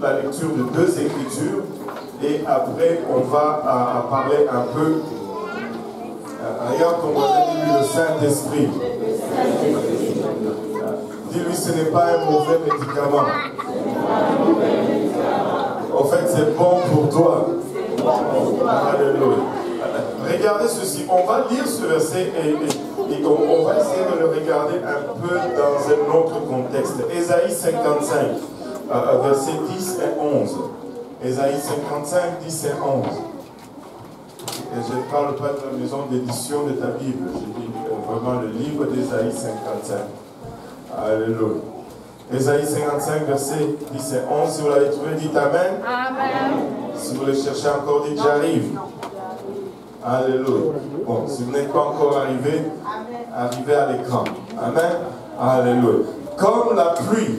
la lecture de deux écritures et après on va parler un peu. Euh, regarde ton voisin, dis-lui le Saint-Esprit. Dis-lui ce n'est pas un mauvais médicament. En fait, c'est bon pour toi. Regardez ceci. On va lire ce verset et, on, va essayer de le regarder un peu dans un autre contexte. Ésaïe 55, euh, euh, versets 10 et 11. Ésaïe 55, 10 et 11. Et je ne parle pas de la maison d'édition de ta Bible. Je dis vraiment le livre d'Ésaïe 55. Alléluia. Ésaïe 55, verset 10 et 11. Si vous l'avez trouvé, dites Amen. Amen. Si vous le cherchez encore, dites J'arrive. Alléluia. Bon, si vous n'êtes pas encore arrivé, arrivez à l'écran. Amen. Alléluia. Comme la pluie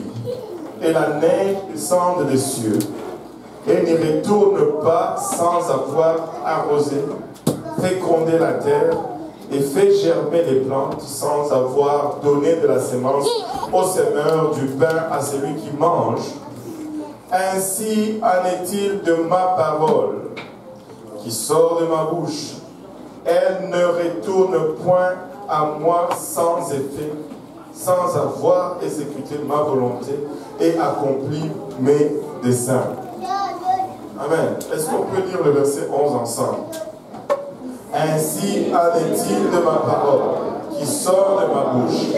et la neige descendent des cieux et ne retournent pas sans avoir arrosé, fécondé la terre et fait germer les plantes sans avoir donné de la semence au semeur, du pain à celui qui mange. Ainsi en est-il de ma parole qui sort de ma bouche. Elle ne retourne point à moi sans effet, sans avoir exécuté ma volonté et accompli mes desseins. Amen. Est-ce qu'on peut lire le verset 11 ensemble? Ainsi est-il de ma parole qui sort de ma bouche.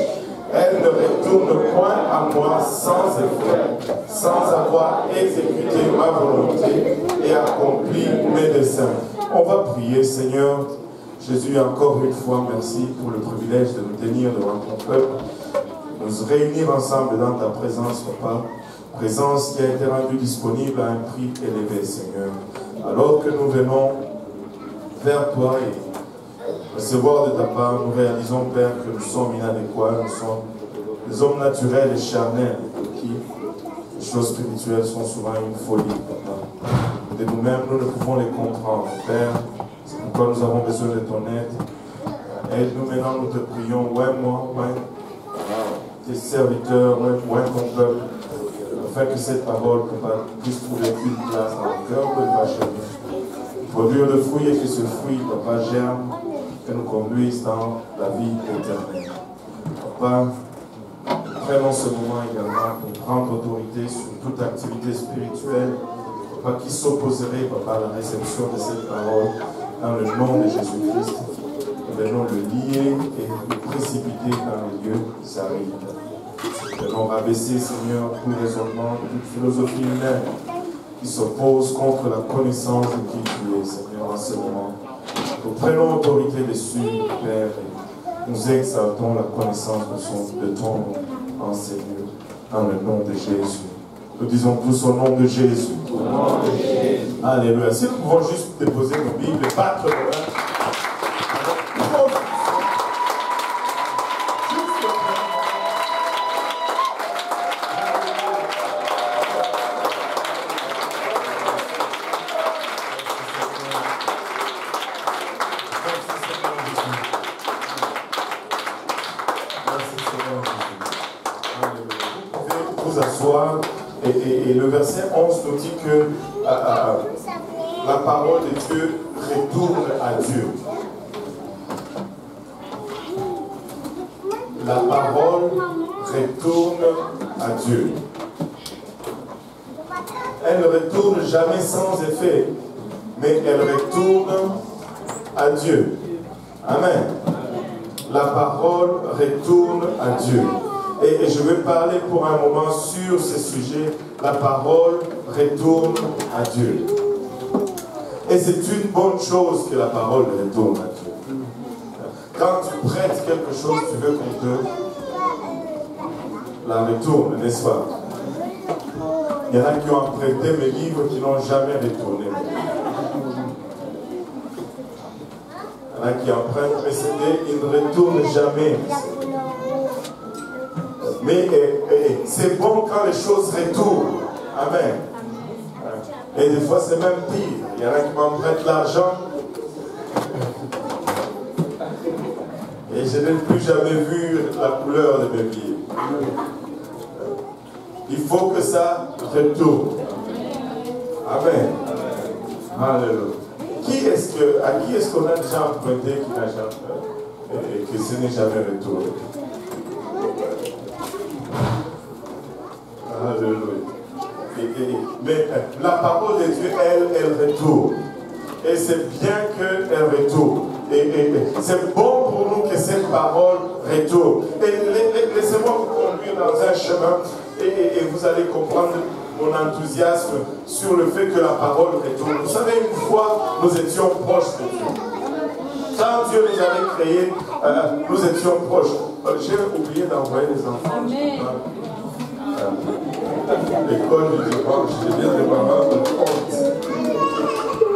Elle ne retourne point à moi sans effet, sans avoir exécuté ma volonté et accompli mes desseins. On va prier, Seigneur. Jésus, encore une fois, merci pour le privilège de nous tenir devant ton peuple, nous réunir ensemble dans ta présence, Papa. Présence qui a été rendue disponible à un prix élevé, Seigneur. Alors que nous venons vers toi et recevoir de ta part, nous réalisons, Père, que nous sommes inadéquats, nous sommes des hommes naturels et charnels, pour qui les choses spirituelles sont souvent une folie, Papa. De nous-mêmes, nous ne pouvons les comprendre, Père. C'est pourquoi nous avons besoin de ton aide. Aide-nous maintenant, nous te prions, ouais, moi, ouais, tes serviteurs, ouais, ton peuple, afin que cette parole, puisse trouver une place dans le cœur de ta produire le fruit et que ce fruit, Papa, germe et nous conduise dans la vie éternelle. Papa, prenons ce moment également pour prendre autorité sur toute activité spirituelle, Papa, qui s'opposerait, Papa, à la réception de cette parole dans le nom de Jésus-Christ. Nous venons le lier et le précipiter dans les lieux arides. Nous venons rabaisser, Seigneur, tout raisonnement, toute philosophie humaine qui s'oppose contre la connaissance de qui tu es, Seigneur, en ce moment. Nous prenons autorité dessus, Père, et nous exaltons la connaissance de, son, de ton nom en Seigneur, dans le nom de Jésus. Nous disons tous au nom de Jésus. Au nom de Jésus. Alléluia. Si nous pouvons juste déposer nos Bibles, battre nos vous. Et, le verset 11 nous dit que euh, euh, euh, la parole de Dieu retourne à Dieu. La parole retourne à Dieu. Elle ne retourne jamais sans effet, mais elle retourne à Dieu. Mains. pour un moment sur ce sujet, la parole retourne à Dieu. Et c'est une bonne chose que la parole retourne à Dieu. Quand tu prêtes quelque chose, tu veux qu'on te la retourne, n'est-ce pas? Il y en a qui ont prêté mes livres qui n'ont jamais retourné. Il y en a qui empruntent mes CD, ils ne retournent jamais. Mais eh, eh, c'est bon quand les choses retournent. Amen. Et des fois, c'est même pire. Il y en a qui m'empruntent l'argent. Et je n'ai plus jamais vu la couleur de mes billets. Il faut que ça retour. Amen. Alléluia. Qui est-ce que, à qui est-ce qu'on a déjà emprunté qui n'a jamais, et que ce n'est jamais retourné? Mais la parole de Dieu, elle, elle retourne. Et c'est bien qu'elle retourne. Et, c'est bon pour nous que cette parole retourne. Et laissez-moi vous conduire dans un chemin et, vous allez comprendre mon enthousiasme sur le fait que la parole retourne. Vous savez, une fois, nous étions proches de Dieu. Quand Dieu nous avait créés, euh, nous étions proches. Euh, j'ai oublié d'envoyer les enfants. Euh, l'école du dimanche, j'ai bien des parents de compte.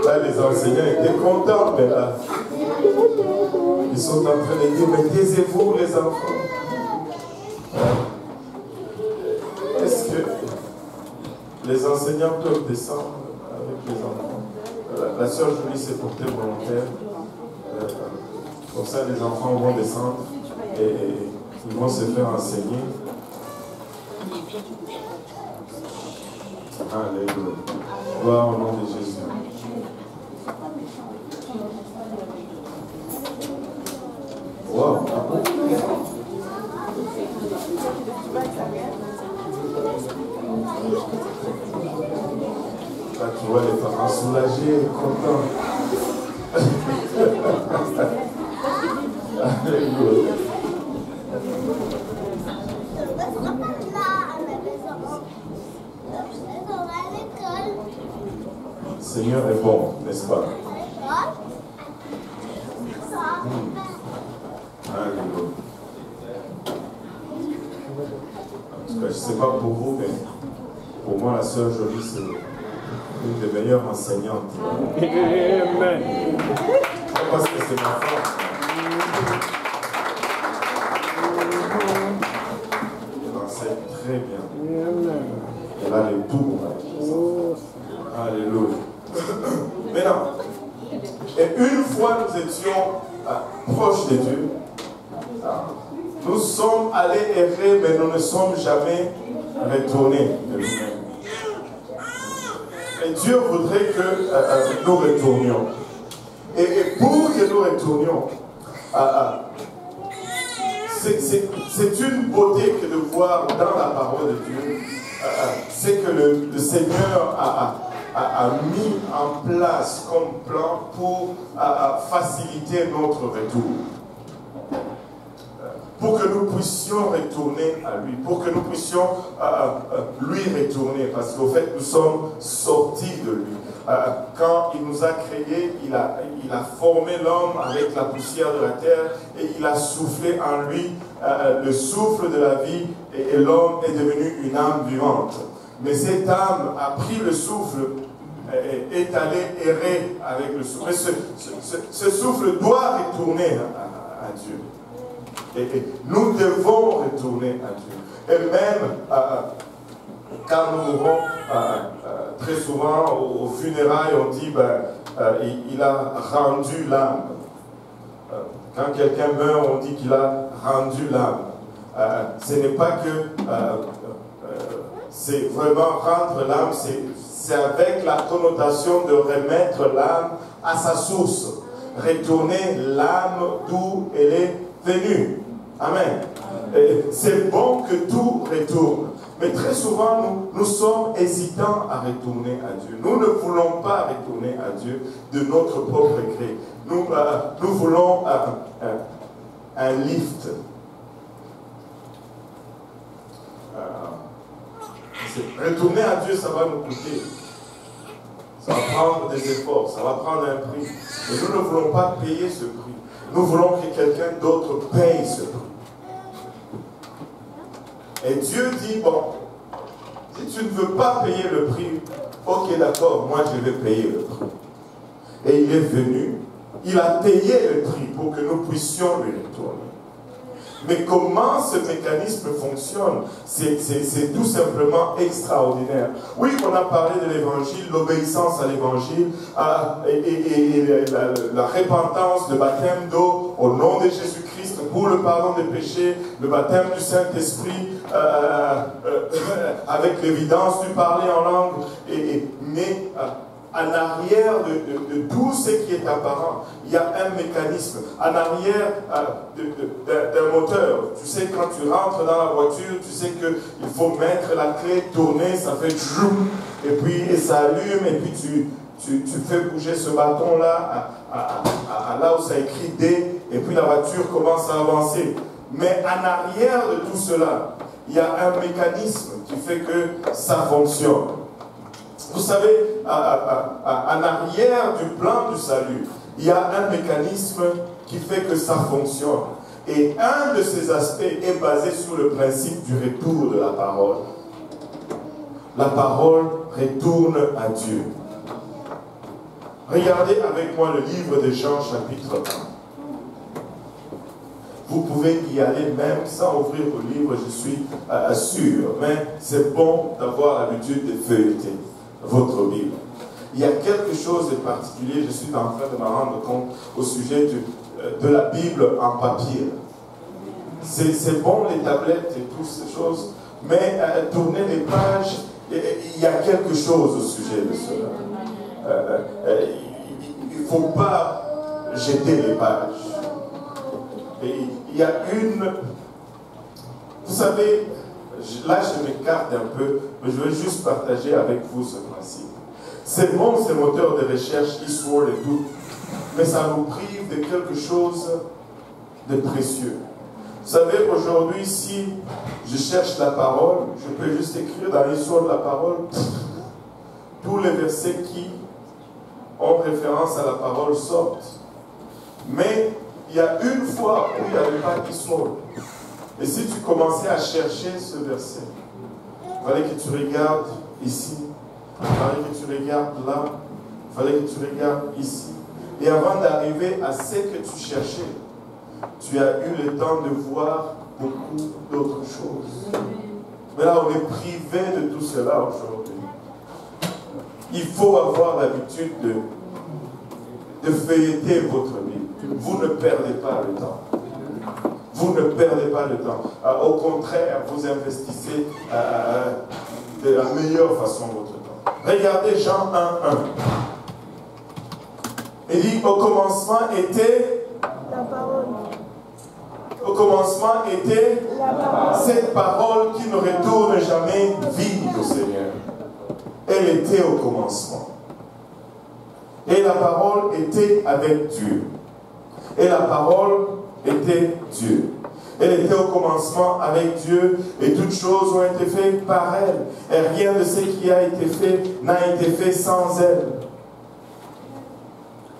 Là, les enseignants étaient contents, mais là, ils sont en train de dire, mais taisez-vous les enfants. Est-ce que les enseignants peuvent descendre avec les enfants? La, soeur Julie s'est portée volontaire. Euh, comme ça, les enfants vont descendre et, ils vont se faire enseigner. Alléluia. Gloire au nom de Jésus. Wow. Là, tu vois les parents soulagés, contents. Seigneur est bon, n'est-ce pas? je ne sais pas pour vous, mais pour moi, la sœur Jolie, c'est une des meilleures enseignantes. Amen. Parce que c'est ma femme. Elle enseigne très bien. Elle a les tours. Alléluia. Maintenant, et une fois nous étions proches de Dieu, nous sommes allés errer, mais nous ne sommes jamais retournés. Et Dieu voudrait que euh, euh, nous retournions. Et, pour que nous retournions, euh, c'est une beauté que de voir dans la parole de Dieu, c'est que le, Seigneur a, mis en place comme plan pour faciliter notre retour pour que nous puissions retourner à lui, pour que nous puissions euh, euh, euh, lui retourner, parce qu'au fait, nous sommes sortis de lui. quand il nous a créés, a, il a formé l'homme avec la poussière de la terre et il a soufflé en lui le souffle de la vie et, l'homme est devenu une âme vivante. Mais cette âme a pris le souffle et est allé errer avec le souffle. Mais ce, souffle doit retourner à Dieu. Et, nous devons retourner à Dieu. Et même euh, quand nous mourons, euh, euh, très souvent aux, funérailles, on dit ben, il, a rendu l'âme. quand quelqu'un meurt, on dit qu'il a rendu l'âme. ce n'est pas que c'est vraiment rendre l'âme, c'est avec la connotation de remettre l'âme à sa source. Retourner l'âme d'où elle est venue. Amen. C'est bon que tout retourne. Mais très souvent, nous, nous sommes hésitants à retourner à Dieu. Nous ne voulons pas retourner à Dieu de notre propre gré. Nous, euh, nous voulons euh, euh, un lift. Retourner à Dieu, ça va nous coûter. Ça va prendre des efforts, ça va prendre un prix. Mais nous ne voulons pas payer ce prix. Nous voulons que quelqu'un d'autre paye ce prix. Et Dieu dit, bon, si tu ne veux pas payer le prix, ok d'accord, moi je vais payer le prix. Et il est venu, il a payé le prix pour que nous puissions lui retourner. Mais comment ce mécanisme fonctionne C'est tout simplement extraordinaire. Oui, on a parlé de l'évangile, l'obéissance à l'évangile, et, la, la, repentance, le baptême d'eau au nom de Jésus-Christ pour le pardon des péchés, le baptême du Saint-Esprit, euh, euh, avec l'évidence, tu parlais en langue, et, mais en arrière de, tout ce qui est apparent, il y a un mécanisme. En arrière d'un moteur, tu sais, quand tu rentres dans la voiture, tu sais qu'il faut mettre la clé, tourner, ça fait joum, et puis ça allume, et puis tu, fais bouger ce bâton-là là où ça écrit D, et puis la voiture commence à avancer. Mais en arrière de tout cela, il y a un mécanisme qui fait que ça fonctionne. Vous savez, en arrière du plan du salut, il y a un mécanisme qui fait que ça fonctionne. Et un de ces aspects est basé sur le principe du retour de la parole. La parole retourne à Dieu. Regardez avec moi le livre de Jean chapitre 1. Vous pouvez y aller même sans ouvrir le livre, je suis euh, sûr, mais c'est bon d'avoir l'habitude de feuilleter votre Bible. Il y a quelque chose de particulier, je suis en train de me rendre compte au sujet euh, de la Bible en papier. C'est bon les tablettes et toutes ces choses, mais euh, tourner les pages, il y a quelque chose au sujet de cela. il ne faut pas jeter les pages. Il y a une... Vous savez, là je m'écarte un peu, mais je veux juste partager avec vous ce principe. C'est bon ces moteurs de recherche, e et tout, mais ça nous prive de quelque chose de précieux. Vous savez, aujourd'hui, si je cherche la parole, je peux juste écrire dans l'histoire de la parole tous les versets qui ont référence à la parole sortent. Mais il y a une fois où il n'y avait pas d'histoire. Et si tu commençais à chercher ce verset, il fallait que tu regardes ici, il fallait que tu regardes là, il fallait que tu regardes ici. Et avant d'arriver à ce que tu cherchais, tu as eu le temps de voir beaucoup d'autres choses. Mais là, on est privé de tout cela aujourd'hui. Il faut avoir l'habitude de, de feuilleter votre Bible. Vous ne perdez pas le temps. Vous ne perdez pas le temps. Euh, au contraire, vous investissez euh, euh, de la meilleure façon votre temps. Regardez Jean 1, 1. Il dit, au commencement était la parole. Au commencement était cette parole qui ne retourne jamais vide au Seigneur. Elle était au commencement. Et la parole était avec Dieu. Et la parole était Dieu. Elle était au commencement avec Dieu et toutes choses ont été faites par elle. Et rien de ce qui a été fait n'a été fait sans elle.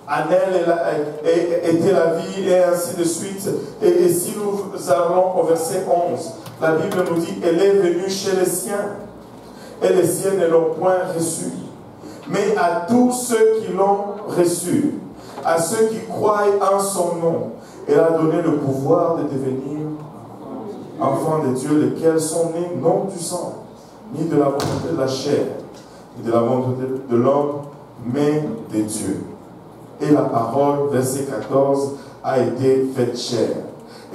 En elle était la vie et ainsi de suite. Et, si nous allons au verset 11, la Bible nous dit, elle est venue chez les siens et les siens ne l'ont point reçue. Mais à tous ceux qui l'ont reçue, à ceux qui croient en son nom, elle a donné le pouvoir de devenir enfants de Dieu, lesquels sont nés non du sang, ni de la volonté de la chair, ni de la volonté de l'homme, mais de Dieu. Et la parole, verset 14, a été faite chair.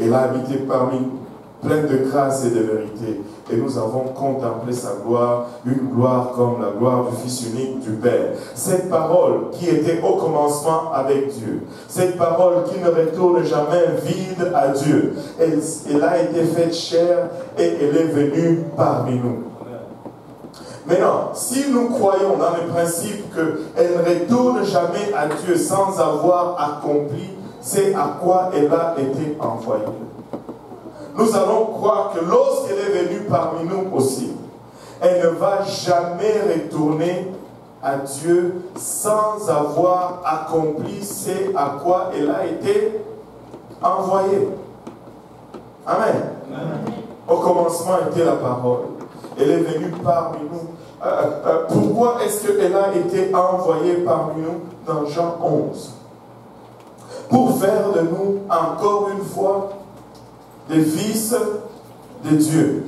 Elle a habité parmi pleine de grâce et de vérité. Et nous avons contemplé sa gloire, une gloire comme la gloire du Fils unique du Père. Cette parole qui était au commencement avec Dieu, cette parole qui ne retourne jamais vide à Dieu, elle, elle a été faite chair et elle est venue parmi nous. Maintenant, si nous croyons dans le principe qu'elle ne retourne jamais à Dieu sans avoir accompli, c'est à quoi elle a été envoyée nous allons croire que lorsqu'elle est venue parmi nous aussi, elle ne va jamais retourner à Dieu sans avoir accompli ce à quoi elle a été envoyée. Amen. Au commencement était la parole. Elle est venue parmi nous. Euh, euh, pourquoi est-ce qu'elle a été envoyée parmi nous dans Jean 11 Pour faire de nous, encore une fois, des fils de Dieu.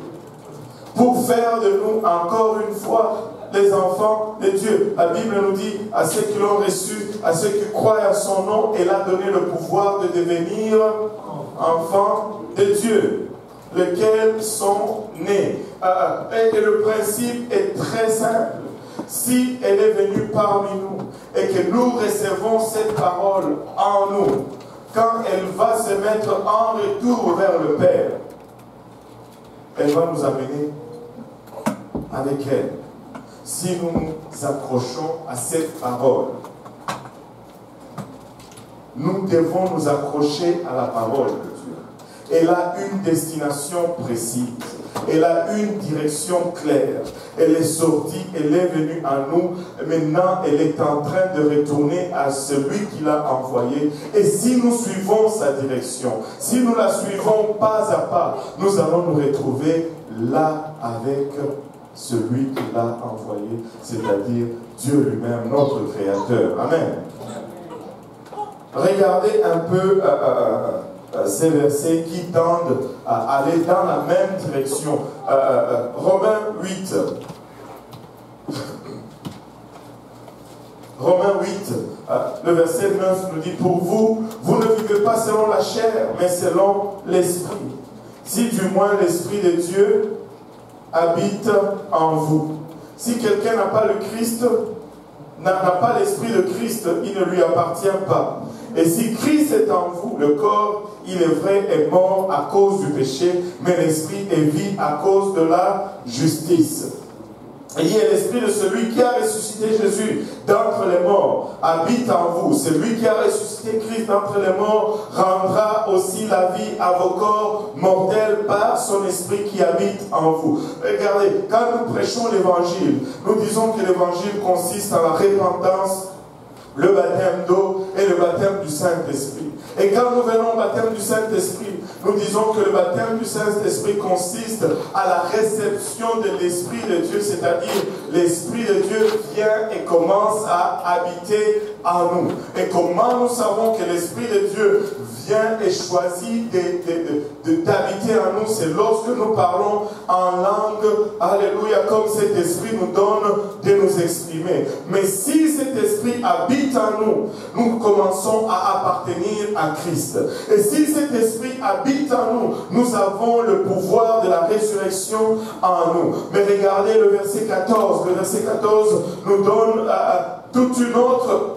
Pour faire de nous encore une fois les enfants de Dieu. La Bible nous dit à ceux qui l'ont reçu, à ceux qui croient à son nom, elle a donné le pouvoir de devenir enfants de Dieu. lesquels sont nés? Euh, et le principe est très simple. Si elle est venue parmi nous et que nous recevons cette parole en nous, quand elle va se mettre en retour vers le Père, elle va nous amener avec elle. Si nous nous accrochons à cette parole, nous devons nous accrocher à la parole de Dieu. Elle a une destination précise. Elle a une direction claire. Elle est sortie, elle est venue à nous. Maintenant, elle est en train de retourner à celui qui l'a envoyé. Et si nous suivons sa direction, si nous la suivons pas à pas, nous allons nous retrouver là avec celui qui l'a envoyé, c'est-à-dire Dieu lui-même, notre Créateur. Amen. Regardez un peu euh, euh, euh, ces versets qui tendent à aller dans la même direction. Romains 8. Romains 8, le verset 9 nous dit, pour vous, vous ne vivez pas selon la chair, mais selon l'esprit. Si du moins l'esprit de Dieu habite en vous. Si quelqu'un n'a pas le Christ, n'a pas l'esprit de Christ, il ne lui appartient pas. Et si Christ est en vous, le corps, il est vrai, est mort à cause du péché, mais l'esprit est vie à cause de la justice. Ayez l'esprit de celui qui a ressuscité Jésus d'entre les morts, habite en vous. Celui qui a ressuscité Christ d'entre les morts rendra aussi la vie à vos corps mortels par son esprit qui habite en vous. Regardez, quand nous prêchons l'évangile, nous disons que l'évangile consiste en la repentance le baptême d'eau et le baptême du Saint-Esprit. Et quand nous venons au baptême du Saint-Esprit, nous disons que le baptême du Saint-Esprit consiste à la réception de l'Esprit de Dieu, c'est-à-dire l'Esprit de Dieu vient et commence à habiter en nous. Et comment nous savons que l'Esprit de Dieu vient et choisit d'habiter en nous, c'est lorsque nous parlons en langue, alléluia, comme cet esprit nous donne de nous exprimer. Mais si cet esprit habite en nous, nous commençons à appartenir à Christ. Et si cet esprit habite en nous, nous avons le pouvoir de la résurrection en nous. Mais regardez le verset 14. Le verset 14 nous donne euh, euh, toute une autre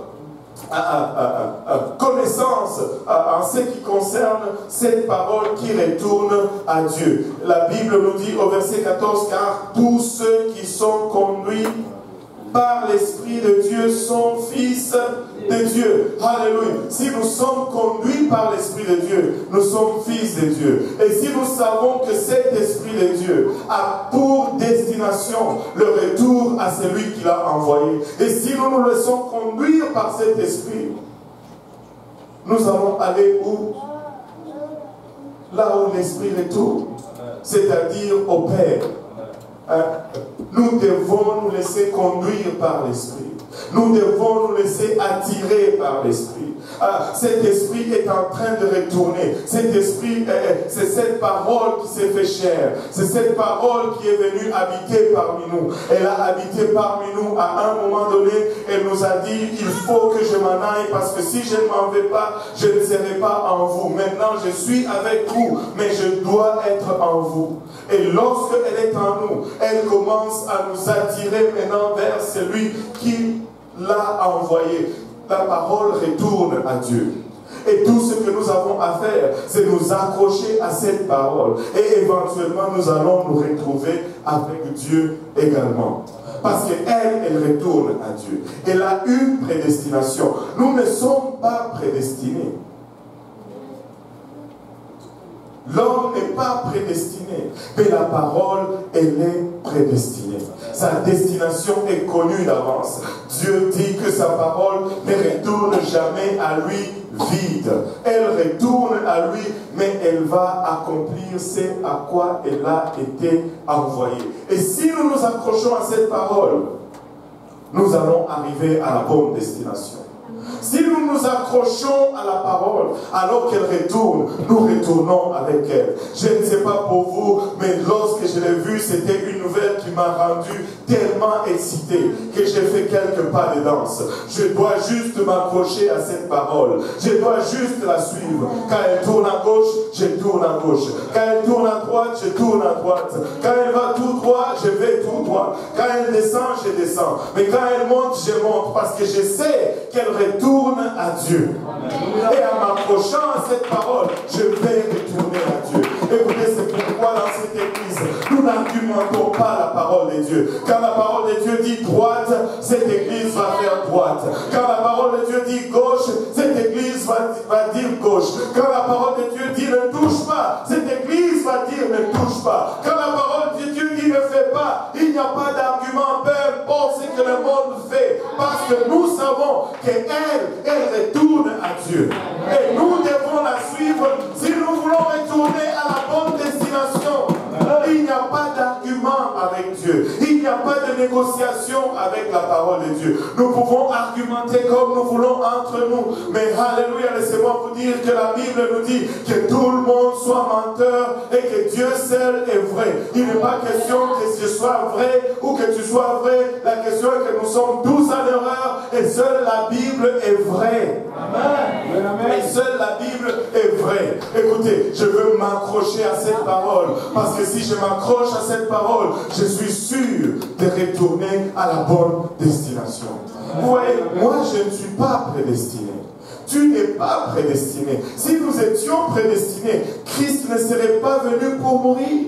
connaissance en ce qui concerne cette parole qui retourne à Dieu. La Bible nous dit au verset 14, car tous ceux qui sont conduits par l'Esprit de Dieu sont fils de Dieu. Alléluia. Si nous sommes conduits par l'Esprit de Dieu, nous sommes fils de Dieu. Et si nous savons que cet Esprit de Dieu a pour destination le retour à celui qui l'a envoyé, et si nous nous laissons conduire par cet Esprit, nous allons aller où? Là où l'Esprit retourne, c'est-à-dire au Père. Hein? Nous devons nous laisser conduire par l'Esprit. Nous devons nous laisser attirer par l'Esprit. Ah, cet esprit est en train de retourner. Cet esprit, c'est cette parole qui s'est fait chair. C'est cette parole qui est venue habiter parmi nous. Elle a habité parmi nous à un moment donné. Elle nous a dit, il faut que je m'en aille parce que si je ne m'en vais pas, je ne serai pas en vous. Maintenant, je suis avec vous, mais je dois être en vous. Et lorsqu'elle est en nous, elle commence à nous attirer maintenant vers celui qui l'a envoyé. La parole retourne à Dieu. Et tout ce que nous avons à faire, c'est nous accrocher à cette parole. Et éventuellement, nous allons nous retrouver avec Dieu également. Parce qu'elle, elle retourne à Dieu. Elle a une prédestination. Nous ne sommes pas prédestinés. L'homme n'est pas prédestiné, mais la parole, elle est prédestinée. Sa destination est connue d'avance. Dieu dit que sa parole ne retourne jamais à lui vide. Elle retourne à lui, mais elle va accomplir ce à quoi elle a été envoyée. Et si nous nous accrochons à cette parole, nous allons arriver à la bonne destination. Si nous nous accrochons à la parole, alors qu'elle retourne, nous retournons avec elle. Je ne sais pas pour vous, mais lorsque je l'ai vue, c'était une nouvelle qui m'a rendu tellement excité que j'ai fait quelques pas de danse. Je dois juste m'accrocher à cette parole. Je dois juste la suivre. Quand elle tourne à gauche, je tourne à gauche. Quand elle tourne à droite, je tourne à droite. Quand elle va tout droit, je vais tout droit. Quand elle descend, je descends. Mais quand elle monte, je monte parce que je sais qu'elle retourne à Dieu. Et en m'approchant à cette parole, je vais retourner à Dieu. Écoutez, c'est pourquoi dans cette église, nous n'argumentons pas la parole de Dieu. Quand la parole de Dieu dit droite, cette église va faire droite. Quand la parole de Dieu dit gauche, cette église va, va dire gauche. Quand la parole de Dieu dit ne touche pas, cette église va dire ne touche pas. Quand la parole de Dieu dit ne fais pas, il n'y a pas d'argument, ce que le monde fait. Parce que nous savons qu'elle, elle retourne à Dieu. Et nous devons la suivre si nous voulons retourner à la bonne destination. Il n'y a pas d'argument avec Dieu. Il n'y a pas de négociation avec la parole de Dieu. Nous pouvons argumenter comme nous voulons entre nous. Mais Alléluia, laissez-moi vous dire que la Bible nous dit que tout le monde soit menteur et que Dieu seul est vrai. Il n'est pas question que ce soit vrai ou que tu sois vrai. La question est que nous sommes tous en erreur et seule la Bible est vraie. Amen. Et seule la Bible est vraie. Écoutez, je veux m'accrocher à cette parole parce que si je m'accroche à cette parole, je suis sûr de retourner à la bonne destination. Vous voyez, moi je ne suis pas prédestiné. Tu n'es pas prédestiné. Si nous étions prédestinés, Christ ne serait pas venu pour mourir.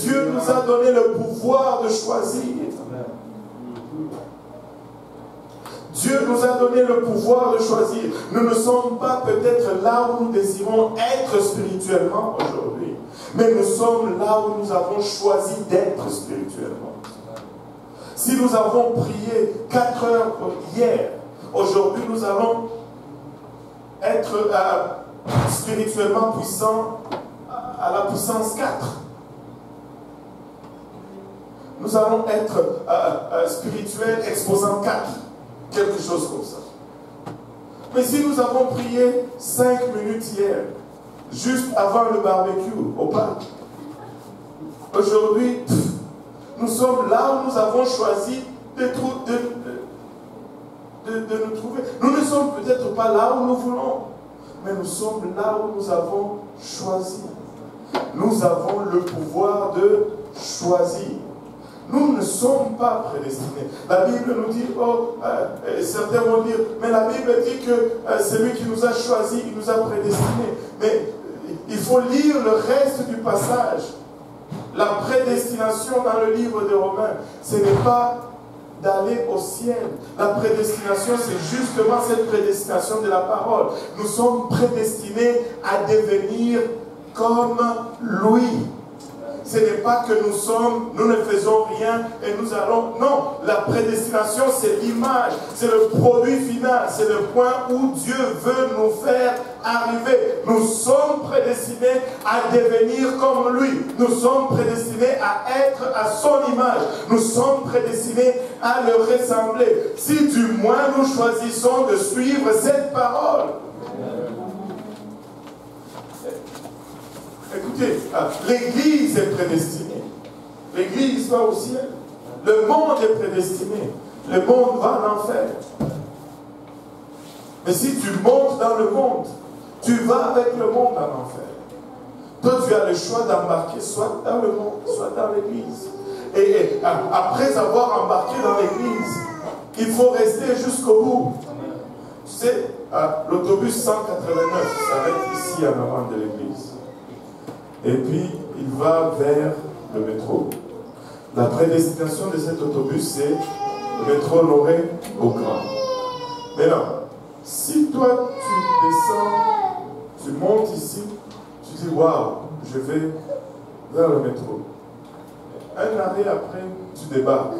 Dieu nous a donné le pouvoir de choisir. Dieu nous a donné le pouvoir de choisir. Nous ne sommes pas peut-être là où nous désirons être spirituellement aujourd'hui, mais nous sommes là où nous avons choisi d'être spirituellement. Si nous avons prié 4 heures hier, aujourd'hui nous allons être euh, spirituellement puissants à la puissance 4 nous allons être euh, euh, spirituels exposant 4 quelque chose comme ça. Mais si nous avons prié cinq minutes hier, juste avant le barbecue au parc, aujourd'hui, nous sommes là où nous avons choisi de, nous trouver. Nous ne sommes peut-être pas là où nous voulons, mais nous sommes là où nous avons choisi. Nous avons le pouvoir de choisir. Nous ne sommes pas prédestinés. La Bible nous dit, oh, euh, certains vont dire, mais la Bible dit que euh, c'est lui qui nous a choisis, il nous a prédestinés. Mais euh, il faut lire le reste du passage. La prédestination dans le livre de Romains, ce n'est pas d'aller au ciel. La prédestination, c'est justement cette prédestination de la parole. Nous sommes prédestinés à devenir comme lui ce n'est pas que nous sommes, nous ne faisons rien et nous allons. Non, la prédestination, c'est l'image, c'est le produit final, c'est le point où Dieu veut nous faire arriver. Nous sommes prédestinés à devenir comme lui. Nous sommes prédestinés à être à son image. Nous sommes prédestinés à le ressembler. Si du moins nous choisissons de suivre cette parole. Écoutez, ah, l'Église est prédestinée. L'Église va au ciel. Le monde est prédestiné. Le monde va en enfer. Mais si tu montes dans le monde, tu vas avec le monde en enfer. Toi, tu as le choix d'embarquer soit dans le monde, soit dans l'Église. Et, après avoir embarqué dans l'Église, il faut rester jusqu'au bout. Tu sais, l'autobus 189 s'arrête ici en avant de l'Église. Et puis, il va vers le métro. La prédestination de cet autobus, c'est le métro honoré au grand. Maintenant, si toi, tu descends, tu montes ici, tu dis, waouh, je vais vers le métro. Un arrêt après, tu débarques.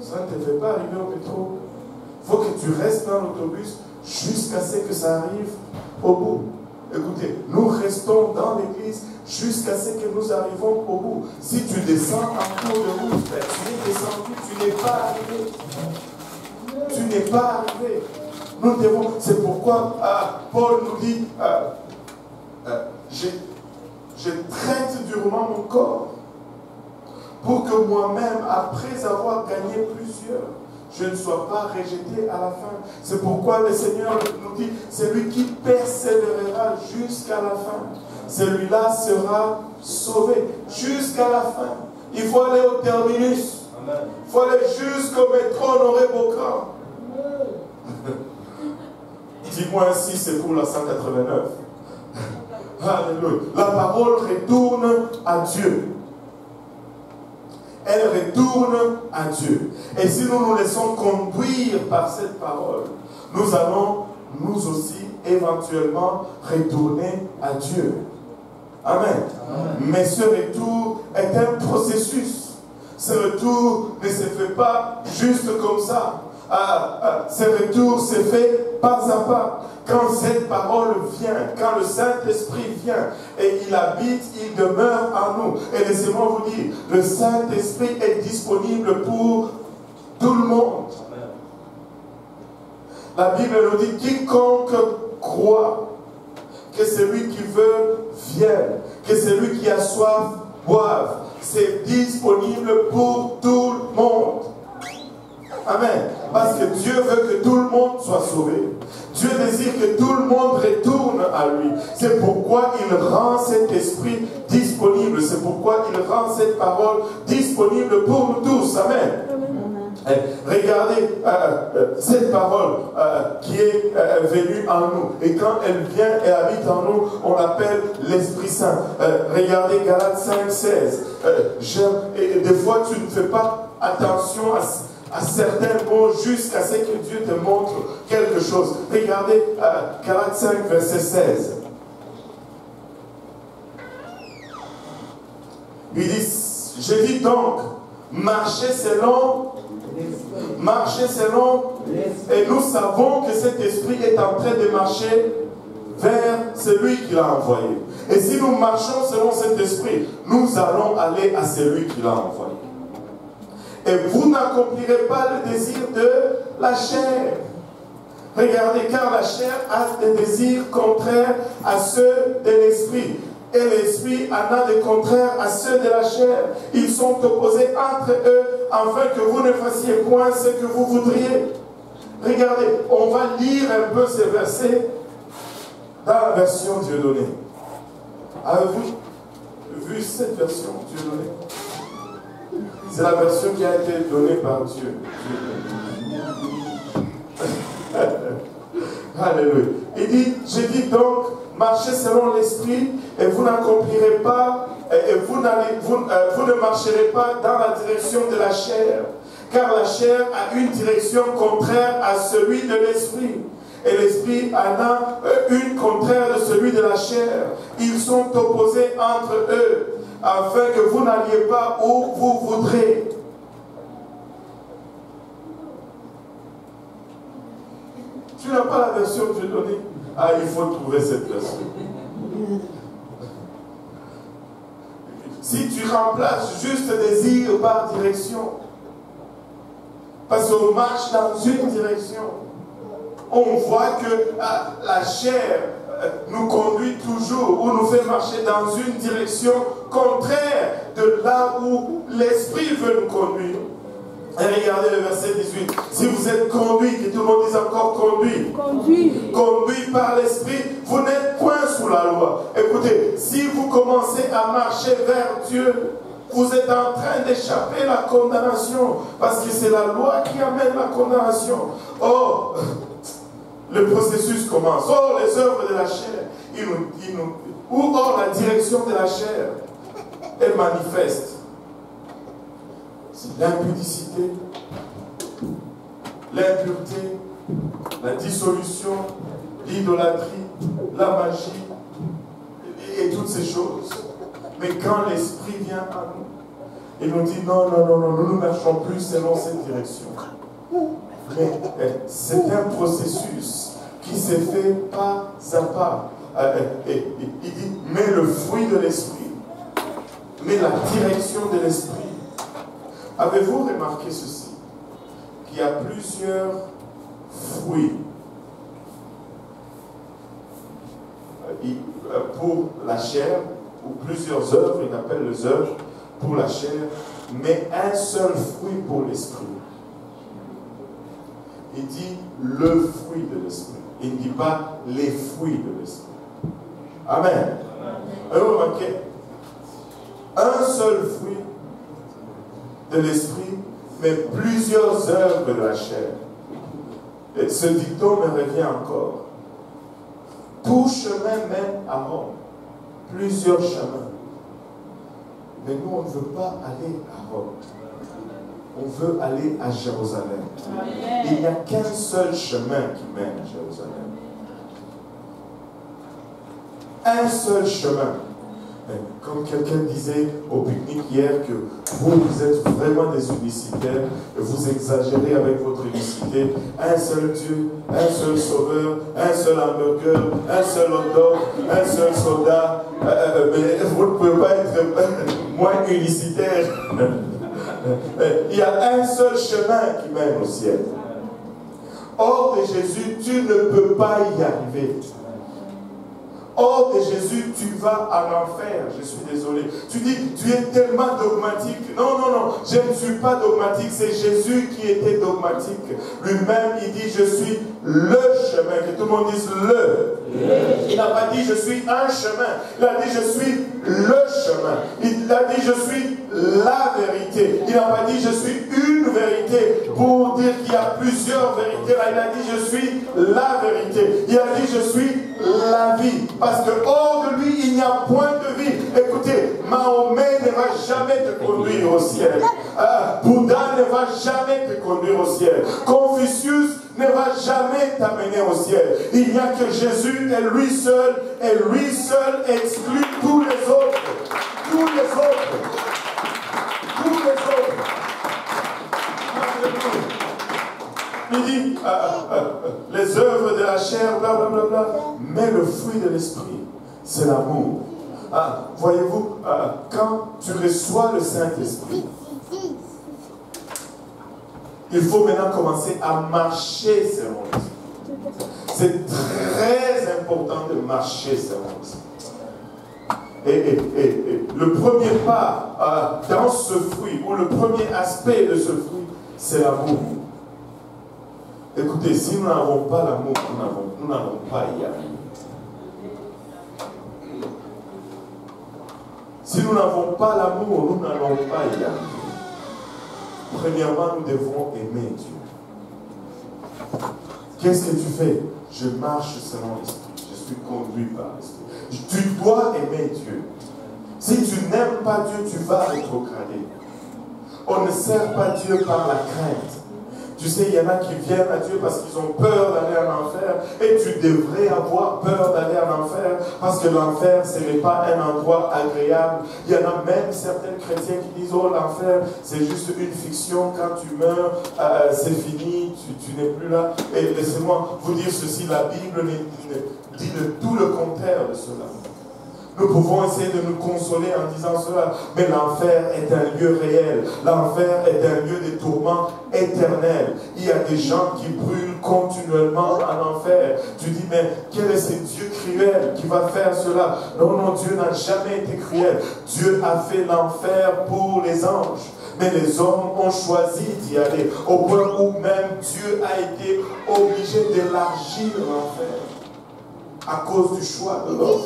Ça ne te fait pas arriver au métro. Il faut que tu restes dans l'autobus jusqu'à ce que ça arrive au bout. Écoutez, nous restons dans l'église jusqu'à ce que nous arrivons au bout. Si tu descends en cours de route, ben, tu n'es pas arrivé. Tu n'es pas arrivé. Nous devons, c'est pourquoi ah, Paul nous dit, ah, ah, je traite durement mon corps pour que moi-même, après avoir gagné plusieurs, je ne sois pas rejeté à la fin. C'est pourquoi le Seigneur nous dit, celui qui persévérera jusqu'à la fin, celui-là sera sauvé jusqu'à la fin. Il faut aller au terminus. Il faut aller jusqu'au métro Honoré Beaucamp. Dis-moi si c'est pour la 189. Alléluia. La parole retourne à Dieu. Elle retourne à Dieu. Et si nous nous laissons conduire par cette parole, nous allons nous aussi éventuellement retourner à Dieu. Amen. Mais ce retour est un processus. Ce retour ne se fait pas juste comme ça. Ah, ah, ce retour se fait pas à pas. Quand cette parole vient, quand le Saint-Esprit vient et il habite, il demeure en nous. Et laissez-moi vous dire, le Saint-Esprit est disponible pour tout le monde. La Bible nous dit, quiconque croit que celui qui veut vienne, que celui qui a soif boive. C'est disponible pour tout le monde. Amen. Parce que Dieu veut que tout le monde soit sauvé. Dieu désire que tout le monde retourne à lui. C'est pourquoi il rend cet esprit disponible. C'est pourquoi il rend cette parole disponible pour nous tous. Amen. Eh, regardez euh, euh, cette parole euh, qui est venue en nous. Et quand elle vient et habite en nous, on l'appelle l'Esprit Saint. regardez Galates 5, 16. et des fois, tu ne fais pas attention à à certains mots jusqu'à ce que Dieu te montre quelque chose. Regardez euh, 45, verset 16. Il dit, je dis donc, marchez selon, marchez selon, et nous savons que cet esprit est en train de marcher vers celui qui l'a envoyé. Et si nous marchons selon cet esprit, nous allons aller à celui qui l'a envoyé et vous n'accomplirez pas le désir de la chair. Regardez, car la chair a des désirs contraires à ceux de l'esprit. Et l'esprit en a des contraires à ceux de la chair. Ils sont opposés entre eux afin que vous ne fassiez point ce que vous voudriez. Regardez, on va lire un peu ces versets dans la version Dieu donné. Avez-vous vu cette version Dieu donné c'est la version qui a été donnée par Dieu. Alléluia. Il dit, je dis donc, marchez selon l'esprit et vous n'accomplirez pas, et vous, vous, euh, vous ne marcherez pas dans la direction de la chair, car la chair a une direction contraire à celui de l'esprit. Et l'esprit en a euh, une contraire de celui de la chair. Ils sont opposés entre eux afin que vous n'alliez pas où vous voudrez. Tu n'as pas la version que je donnée Ah, il faut trouver cette version. Si tu remplaces juste désir par direction, parce qu'on marche dans une direction, on voit que ah, la chair nous conduit toujours ou nous fait marcher dans une direction contraire de là où l'Esprit veut nous conduire. Et regardez le verset 18. Si vous êtes conduit, que tout le monde dise encore conduit. Conduit. Conduit par l'Esprit, vous n'êtes point sous la loi. Écoutez, si vous commencez à marcher vers Dieu, vous êtes en train d'échapper la condamnation. Parce que c'est la loi qui amène la condamnation. Oh, le processus commence. Or, les œuvres de la chair, ou or la direction de la chair, elle manifeste. C'est l'impudicité, l'impureté, la dissolution, l'idolâtrie, la magie et, toutes ces choses. Mais quand l'Esprit vient à nous, il nous dit non, non, non, non, nous ne marchons plus selon cette direction. Mais c'est un processus qui s'est fait pas à pas. Euh, euh, il dit, mais le fruit de l'esprit, mais la direction de l'esprit. Avez-vous remarqué ceci? Qu'il y a plusieurs fruits euh, pour la chair, ou plusieurs œuvres, il appelle les œuvres pour la chair, mais un seul fruit pour l'esprit. Il dit le fruit de l'esprit. Il ne dit pas les fruits de l'esprit. Amen. Remarquez, un seul fruit de l'esprit, mais plusieurs œuvres de la chair. Et ce dicton me revient encore. Tout chemin mène à Rome. Plusieurs chemins. Mais nous, on ne veut pas aller à Rome. On veut aller à Jérusalem. Il n'y a qu'un seul chemin qui mène à Jérusalem. Un seul chemin. Comme quelqu'un disait au pique-nique hier que vous, vous êtes vraiment des unicitaires, vous exagérez avec votre unicité. Un seul Dieu, un seul sauveur, un seul hamburger, un seul hot un seul soldat. Euh, euh, mais vous ne pouvez pas être moins unicitaire. Il y a un seul chemin qui mène au ciel. Hors de Jésus, tu ne peux pas y arriver. Hors de Jésus, tu vas en enfer. Je suis désolé. Tu dis, tu es tellement dogmatique. Non, non, non. Je ne suis pas dogmatique. C'est Jésus qui était dogmatique. Lui-même, il dit, je suis le chemin. Que tout le monde dise le. Il n'a pas dit, je suis un chemin. Il a dit, je suis le chemin. Il a dit, je suis la vérité. Il n'a pas dit, je suis une vérité pour dire qu'il y a plusieurs vérités. Il a dit, je suis la vérité. Il a dit, je suis la vie. Parce que hors de lui, il n'y a point de vie. Écoutez, Mahomet ne va jamais te conduire au ciel. Euh, Bouddha ne va jamais te conduire au ciel. Confucius ne va jamais t'amener au ciel. Il n'y a que Jésus et lui seul, et lui seul exclut tous les autres. Tous les autres. Tous les autres. Il dit les œuvres de la chair, blablabla. Mais le fruit de l'esprit, c'est l'amour. Ah, voyez-vous, quand tu reçois le Saint-Esprit, il faut maintenant commencer à marcher selon l'esprit. C'est très important de marcher selon l'esprit. Et, le premier pas dans ce fruit, ou le premier aspect de ce fruit, c'est l'amour. Écoutez, si nous n'avons pas l'amour, nous n'avons pas y arriver. Si nous n'avons pas l'amour, nous n'allons pas y arriver. Premièrement, nous devons aimer Dieu. Qu'est-ce que tu fais? Je marche selon l'Esprit. Je suis conduit par l'Esprit. Tu dois aimer Dieu. Si tu n'aimes pas Dieu, tu vas rétrograder. On ne sert pas Dieu par la crainte. Tu sais, il y en a qui viennent à Dieu parce qu'ils ont peur d'aller en enfer. Et tu devrais avoir peur d'aller en enfer parce que l'enfer, ce n'est pas un endroit agréable. Il y en a même certains chrétiens qui disent, oh, l'enfer, c'est juste une fiction. Quand tu meurs, euh, c'est fini, tu, n'es plus là. Et laissez-moi vous dire ceci, la Bible dit de tout le contraire de cela. Nous pouvons essayer de nous consoler en disant cela, mais l'enfer est un lieu réel. L'enfer est un lieu de tourment éternel. Il y a des gens qui brûlent continuellement en enfer. Tu dis, mais quel est ce Dieu cruel qui va faire cela? Non, non, Dieu n'a jamais été cruel. Dieu a fait l'enfer pour les anges. Mais les hommes ont choisi d'y aller, au point où même Dieu a été obligé d'élargir l'enfer à cause du choix de l'homme.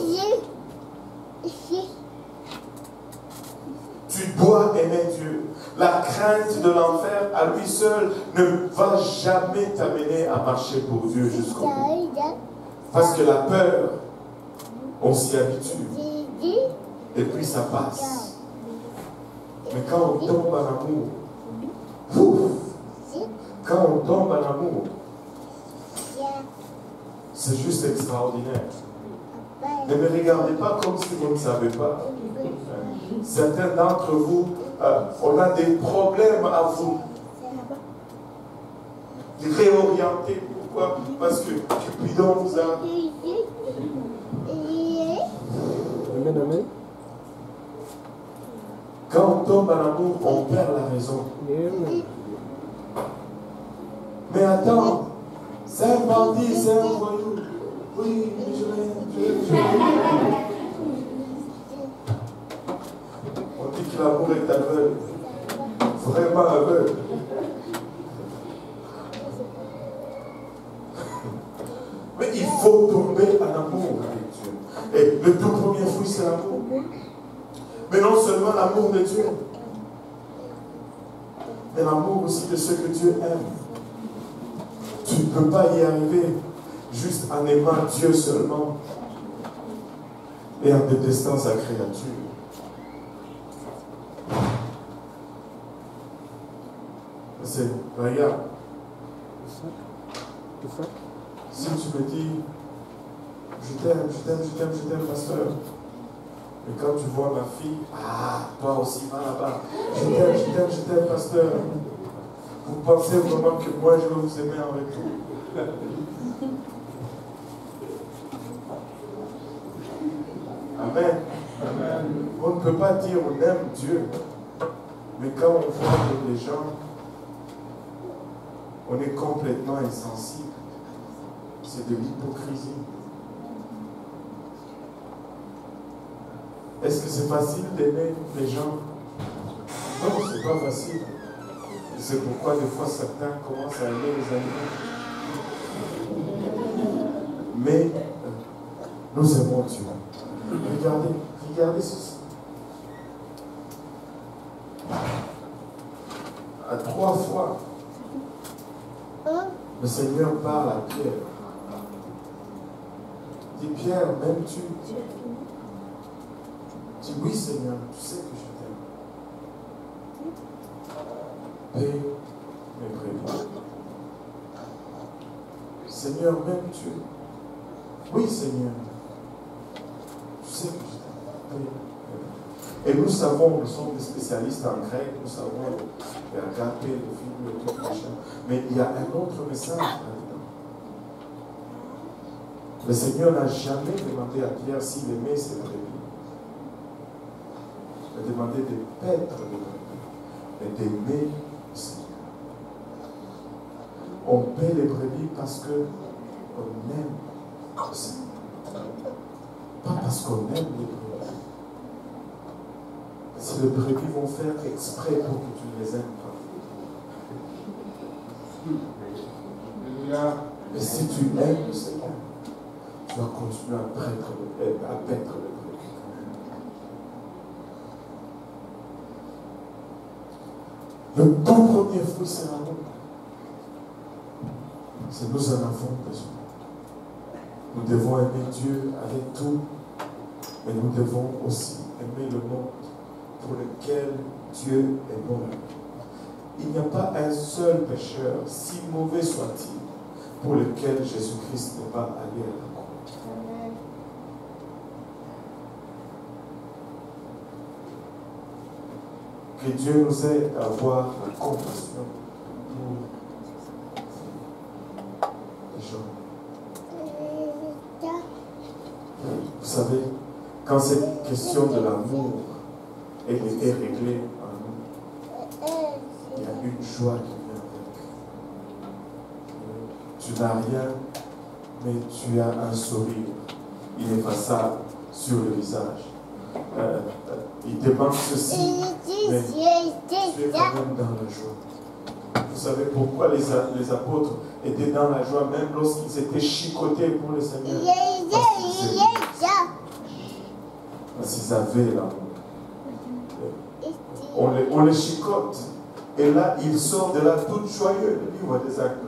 Tu dois aimer Dieu. La crainte de l'enfer à lui seul ne va jamais t'amener à marcher pour Dieu jusqu'au bout. Parce que la peur, on s'y habitue. Et puis ça passe. Mais quand on tombe en amour, quand on tombe en amour, c'est juste extraordinaire. Ne me regardez pas comme si vous ne savez pas. Certains d'entre vous, euh, on a des problèmes à vous réorienter. Pourquoi? Parce que Cupidon vous a... Quand on tombe en amour, on perd la raison. Mais attends, c'est un bandit, c'est un voyou. Oui, je On dit que l'amour est aveugle. Vraiment aveugle. Mais il faut tomber en amour avec Dieu. Et le tout premier fruit, c'est l'amour. Mais non seulement l'amour de Dieu, mais l'amour aussi de ceux que Dieu aime. Tu ne peux pas y arriver juste en aimant Dieu seulement et en détestant sa créature. C'est, regarde, si tu me dis, je t'aime, je t'aime, je t'aime, je t'aime, pasteur, et quand tu vois ma fille, ah, toi aussi, va là-bas, je t'aime, je t'aime, je t'aime, pasteur, vous pensez vraiment que moi je vais vous aimer avec tout Amen. On ne peut pas dire on aime Dieu, mais quand on voit les gens, on est complètement insensible. C'est de l'hypocrisie. Est-ce que c'est facile d'aimer les gens? Non, c'est pas facile. C'est pourquoi des fois certains commencent à aimer les animaux. Mais nous aimons Dieu. Regardez, regardez ceci. À trois fois, le Seigneur parle à Pierre. Dit Pierre, m'aimes-tu? Dis oui Seigneur, tu sais que je t'aime. Paix mes brebis. Seigneur, m'aimes-tu? Oui Seigneur. Tu sais que je t'aime. Et nous savons, nous sommes des spécialistes en grec, nous savons agapé, le film, le tout machin. Mais il y a un autre message là-dedans. Le Seigneur n'a jamais demandé à Pierre s'il aimait ses brebis de demander de paître de brebis et d'aimer le Seigneur. On paie les brebis parce qu'on aime le Seigneur. Pas parce qu'on aime les brebis. Les brebis vont faire exprès pour que tu ne les aimes pas. Mais si tu aimes le Seigneur, tu vas continuer à paître le, à paître le Le tout premier fruit, c'est l'amour. C'est nous en avons besoin. Nous devons aimer Dieu avec tout, mais nous devons aussi aimer le monde pour lequel Dieu est bon. Il n'y a pas un seul pécheur, si mauvais soit-il, pour lequel Jésus-Christ n'est pas allé à la croix. Que Dieu nous aide à avoir la compassion pour les gens. Vous savez, quand cette question de l'amour est, est réglée en nous, il y a une joie qui vient avec. Tu n'as rien, mais tu as un sourire ineffaçable sur le visage. Euh, euh, il demande ceci, mais tu es quand même dans la joie. Vous savez pourquoi les, les apôtres étaient dans la joie même lorsqu'ils étaient chicotés pour le Seigneur? Parce qu'ils avaient l'amour. On les, chicote. Et là, ils sortent de là tout joyeux, le livre des actes.